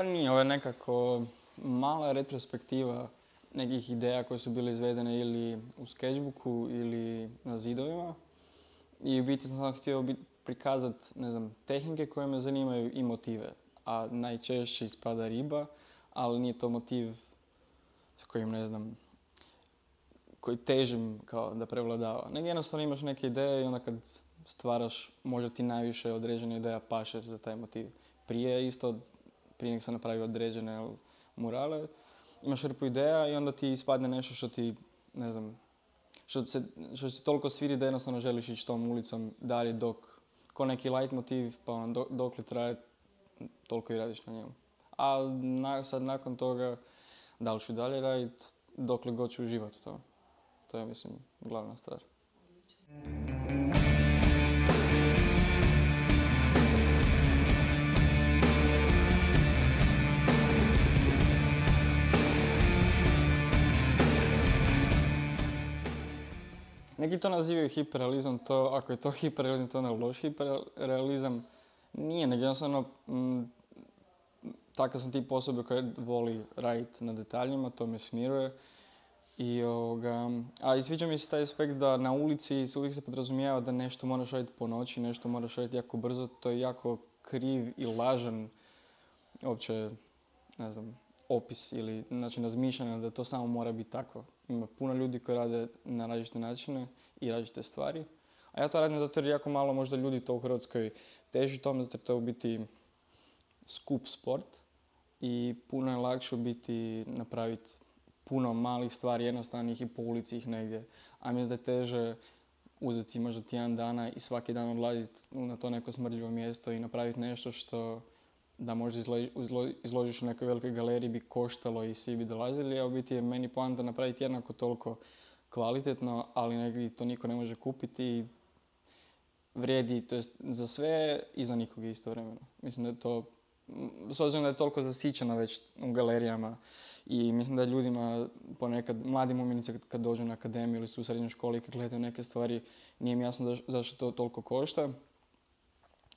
Pa nije, ovo je nekako mala retrospektiva nekih ideja koje su bile izvedene ili u sketchbooku ili na zidovima. I u biti sam htio prikazati, ne znam, tehnike koje me zanimaju i motive. A najčešće ispada riba, ali nije to motiv s kojim, ne znam, koji težim kao da prevladava. Nego jednostavno imaš neke ideje i onda kad stvaraš, možda ti najviše određena ideja paše za taj motiv. Prije isto, prije nek sam napravio određene murale, imaš hrpu ideja i onda ti ispadne nešto što ti, ne znam, što se, što se toliko sviri da jednostavno želiš ići tom ulicom dalje dok, ko neki light motiv, pa on dok li traje, toliko i radiš na njemu. A sad nakon toga, da li ću dalje raditi, li god ću uživati u to. To je, mislim, glavna stvar. Neki to nazivaju hiperrealizam, to, ako je to hiperrealizam, to je loš hiperrealizam. Nije, nego jednostavno, mm, takav sam tip osobe koja voli raditi na detaljima, to me smiruje. I ovoga, a i sviđa mi se taj aspekt da na ulici se uvijek se podrazumijeva da nešto moraš raditi po noći, nešto moraš raditi jako brzo, to je jako kriv i lažan uopće, ne znam, opis ili način razmišljanja da to samo mora biti tako. Ima puno ljudi koji rade na različite načine i različite stvari. A ja to radim zato jer jako malo možda ljudi to u Hrvatskoj teži tome, zato jer to u biti skup sport i puno je lakše biti napraviti puno malih stvari, jednostavnih i po ulici ih negdje. A mislim da je teže uzeti možda tjedan dana i svaki dan odlaziti na to neko smrdljivo mjesto i napraviti nešto što da možda izložiš u nekoj velikoj galeriji bi koštalo i svi bi dolazili, a u biti je meni poanta napraviti jednako toliko kvalitetno, ali negdje to niko ne može kupiti i vrijedi, to jest za sve i za nikog istovremeno. Mislim da je to, s obzirom da je toliko zasićeno već u galerijama i mislim da ljudima ponekad, mladim umjetnici kad dođu na akademiju ili su u srednjoj školi i kad gledaju neke stvari, nije mi jasno zašto to toliko košta.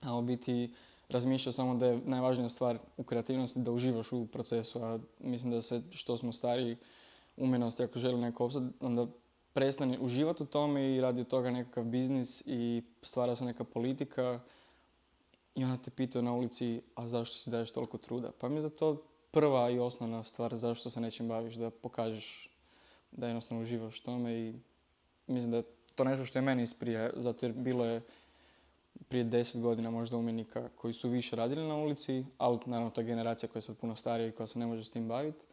A u biti razmišljao samo da je najvažnija stvar u kreativnosti da uživaš u procesu, a mislim da se što smo stariji umjenosti ako želi neko opsad, onda prestane uživati u tome i radi od toga nekakav biznis i stvara se neka politika i onda te pitaju na ulici, a zašto si daješ toliko truda? Pa mi je za to prva i osnovna stvar zašto se nečim baviš, da pokažeš da jednostavno uživaš u tome i mislim da je to nešto što je meni isprije, zato jer bilo je prije deset godina možda umjetnika koji su više radili na ulici, ali naravno je generacija koja je sad puno starija i koja se ne može s tim baviti.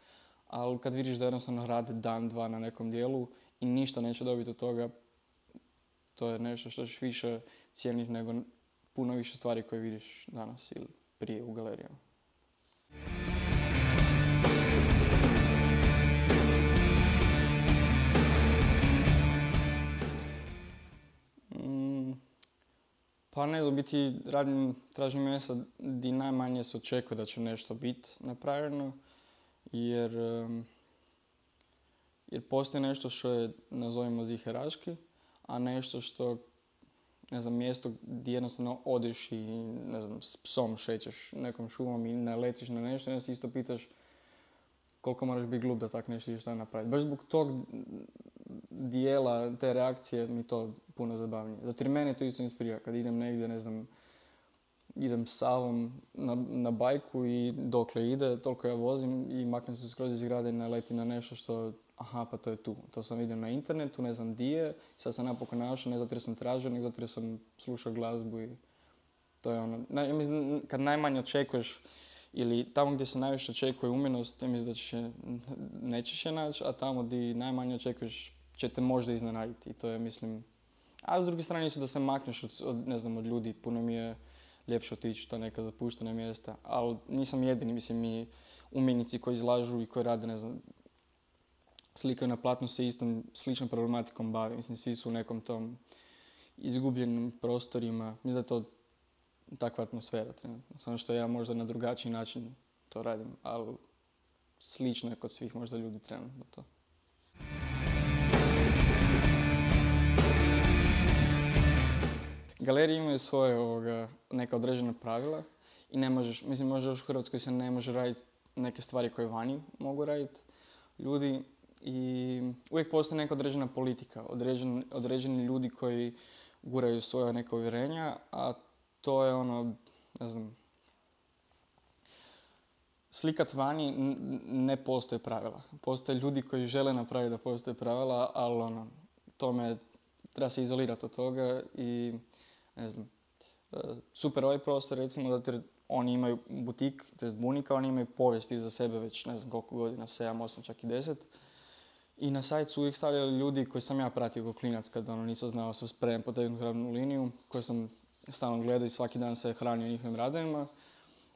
Ali kad vidiš da jednostavno rade dan, dva na nekom dijelu i ništa neće dobiti od toga, to je nešto što ćeš više cijeniti nego puno više stvari koje vidiš danas ili prije u galerijama. Pa ne znam, biti radim, tražim mjesta gdje najmanje se očekuje da će nešto biti napravljeno, jer, jer postoji nešto što je, nazovimo ziheraški, a nešto što, ne znam, mjesto gdje jednostavno odeš i, ne znam, s psom šećeš nekom šumom i naletiš na nešto i se isto pitaš koliko moraš biti glup da tak nešto šta napraviti. Baš zbog tog dijela, te reakcije mi to puno zabavnije. Zato jer mene to isto inspirira. Kad idem negdje, ne znam, idem Savom na, na bajku i dokle ide, toliko ja vozim i maknem se skroz iz grada i naleti na nešto što, aha, pa to je tu. To sam vidio na internetu, ne znam di je, sad sam napokon našao, ne zato jer sam tražio, nego zato jer sam slušao glazbu i to je ono. ja mislim, kad najmanje očekuješ ili tamo gdje se najviše očekuje umjenost, ja mislim da ćeš nećeš je naći, a tamo gdje najmanje očekuješ će te možda iznenaditi. I to je, mislim, a s druge strane isto da se makneš od, ne znam, od ljudi, puno mi je ljepše otići ta neka zapuštena mjesta, ali nisam jedini, mislim, mi umjetnici koji izlažu i koji rade, ne znam, slikaju na platnu se istom, sličnom problematikom bavi, mislim, svi su u nekom tom izgubljenim prostorima, mislim da je to takva atmosfera trenutno, samo što ja možda na drugačiji način to radim, ali slično je kod svih možda ljudi trenutno to. Galerije imaju svoje ovoga, neka određena pravila i ne možeš, mislim možda još u Hrvatskoj se ne može raditi neke stvari koje vani mogu raditi ljudi i uvijek postoji neka određena politika, određen, određeni ljudi koji guraju svoja neka uvjerenja, a to je ono, ne znam, slikat vani ne postoje pravila. Postoje ljudi koji žele napraviti da postoje pravila, ali ono, tome treba se izolirati od toga i ne znam, e, super ovaj prostor recimo zato jer oni imaju butik, to jest bunika, oni imaju povijest iza sebe već ne znam koliko godina, 7, 8, čak i 10. I na sajt su uvijek stavljali ljudi koji sam ja pratio kao klinac kad ono, nisam znao sa sprejem potegnuti radnu liniju, koju sam stalno gledao i svaki dan se hranio njihovim radovima.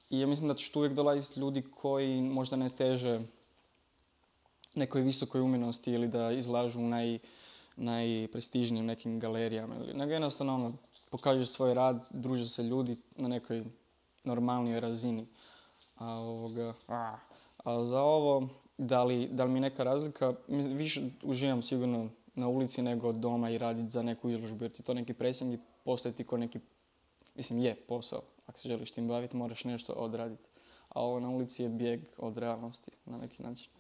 I ja mislim da će tu uvijek dolaziti ljudi koji možda ne teže nekoj visokoj umjenosti ili da izlažu u naj, najprestižnijim nekim galerijama. Nego jednostavno ono, pokaže svoj rad, druže se ljudi na nekoj normalnijoj razini. A, ovoga, a za ovo, da li, da li mi neka razlika, više uživam sigurno na ulici nego doma i raditi za neku izložbu, jer ti to neki presing i postoji ti ko neki, mislim je posao. Ako se želiš tim baviti, moraš nešto odraditi. A ovo na ulici je bijeg od realnosti na neki način.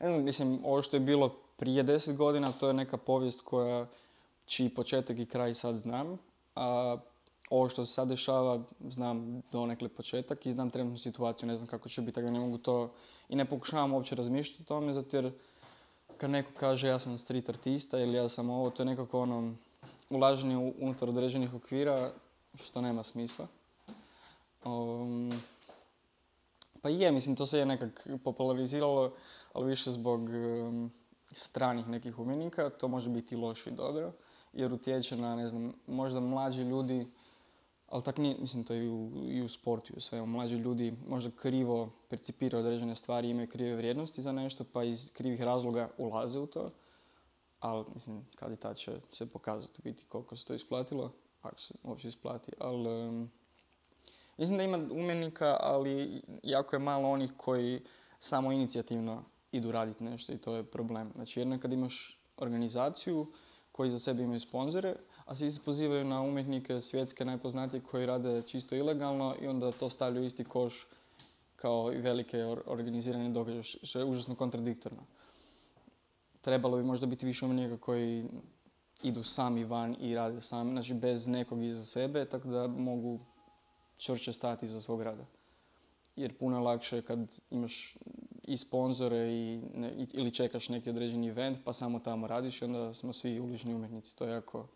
Mislim, ovo što je bilo prije deset godina, to je neka povijest koja, čiji početak i kraj sad znam. A ovo što se sad dešava, znam donekle početak i znam trenutnu situaciju, ne znam kako će biti, tako ne mogu to i ne pokušavam uopće razmišljati o tome, zato jer kad neko kaže ja sam street artista ili ja sam ovo, to je nekako ono ulaženje unutar određenih okvira što nema smisla. Um, pa je, mislim, to se je nekak populariziralo, ali više zbog stranih nekih umjetnika, to može biti loše i dobro, jer utječe na, ne znam, možda mlađi ljudi, ali tak nije, mislim, to i u, i u sportu i mlađi ljudi možda krivo percipiraju određene stvari, imaju krive vrijednosti za nešto, pa iz krivih razloga ulaze u to, ali, mislim, kad i tad će se pokazati u biti koliko se to isplatilo, ako se uopće isplati, ali... Um, mislim da ima umjetnika, ali jako je malo onih koji samo inicijativno idu raditi nešto i to je problem. Znači jedno je kad imaš organizaciju koji za sebe imaju sponzore, a svi se pozivaju na umjetnike svjetske najpoznatije koji rade čisto ilegalno i onda to stavljaju isti koš kao i velike organizirane događaje, što je užasno kontradiktorno. Trebalo bi možda biti više umjetnika koji idu sami van i rade sami, znači bez nekog iza sebe, tako da mogu čvrće stati iza svog rada. Jer puno je lakše kad imaš i sponzore i ili čekaš neki određeni event pa samo tamo radiš i onda smo svi ulični umjetnici. To je jako,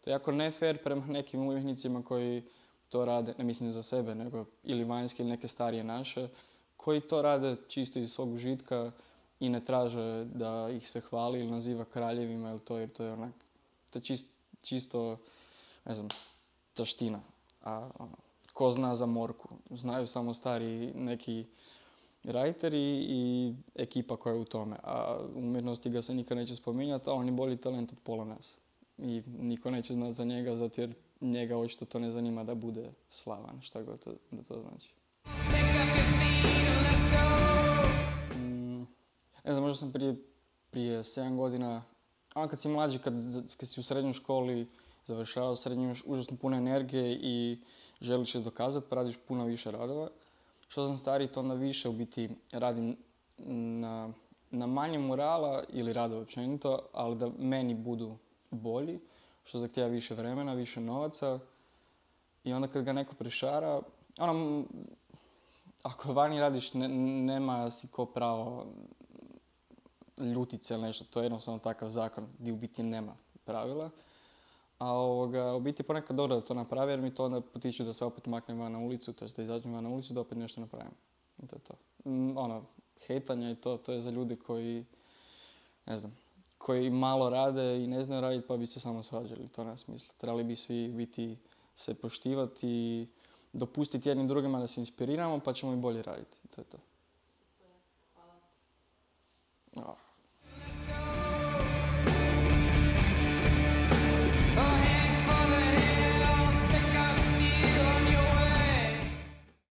to je jako ne fair prema nekim umjetnicima koji to rade, ne mislim za sebe, nego ili vanjske ili neke starije naše, koji to rade čisto iz svog užitka i ne traže da ih se hvali ili naziva kraljevima ili to, jer to je onak, to je čisto, ne znam, taština. A ono, ko zna za morku? Znaju samo stari neki rajteri i ekipa koja je u tome. A umjetnosti ga se nikad neće spominjati, a on je bolji talent od pola nas. I niko neće znati za njega, zato jer njega očito to ne zanima da bude slavan, šta god to, da to znači. Mm, ne znam, možda sam prije, prije 7 godina, a kad si mlađi, kad, kad si u srednjoj školi, završavao srednju, užasno puno energije i želiš je dokazati, pa radiš puno više radova što sam stariji, to onda više u biti radim na, na manje morala ili rada općenito, ali da meni budu bolji, što zahtjeva više vremena, više novaca. I onda kad ga neko prišara, ono, ako vani radiš, nema si ko pravo ljutice ili nešto, to je jednostavno takav zakon gdje u biti nema pravila. A ovoga, u biti ponekad dobro da to napravi jer mi to onda potiče da se opet maknem van na ulicu, to da izađem van na ulicu da opet nešto napravim. I to je to. Mm, ono, hejtanje i to, to je za ljude koji, ne znam, koji malo rade i ne znaju raditi pa bi se samo svađali, to nema smisla. Trebali bi svi biti, se poštivati i dopustiti jednim drugima da se inspiriramo pa ćemo i bolje raditi. To je to. Hvala.